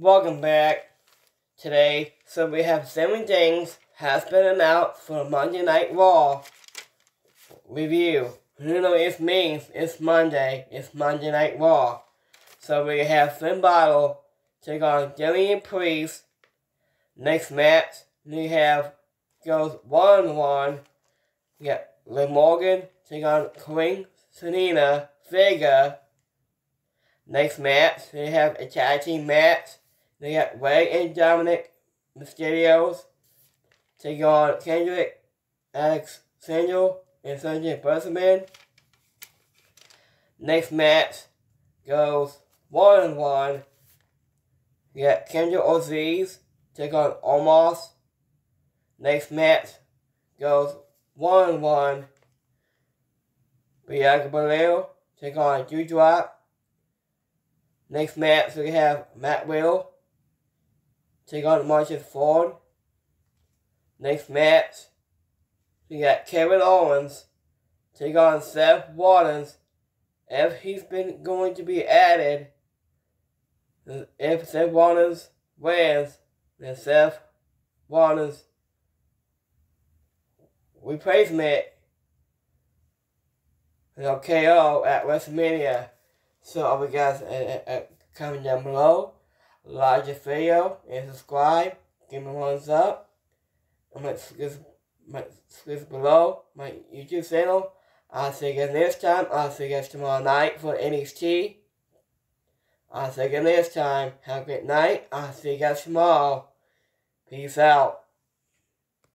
Welcome back. Today, so we have seven things has been announced for Monday Night Raw review. You know it means it's Monday. It's Monday Night Raw. So we have Finn Balor take on Damian Priest. Next match, we have goes one one. Got Liv Morgan take on Queen Zelina Vega. Next match, we have a tag team match. They got Rey and Dominik Mysterios take on Kendrick, Alex Samuel, and Sanjay Bersaman. Next match goes one and one. We got Kendra Aziz take on Omos. Next match goes one and one. Bianca Belair take on Doudrop. Next match we have Matt Will take on Marcus Ford. Next match we got Kevin Owens take on Seth Rollins if he's been going to be added. If Seth Rollins wins, then Seth Rollins replacement you know, KO at WrestleMania. So all you guys uh, uh, comment down below, like the video, and subscribe. Give me a thumbs up. I'm going to below my YouTube channel. I'll see you guys next time. I'll see you guys tomorrow night for NXT. I'll see you guys next time. Have a great night. I'll see you guys tomorrow. Peace out.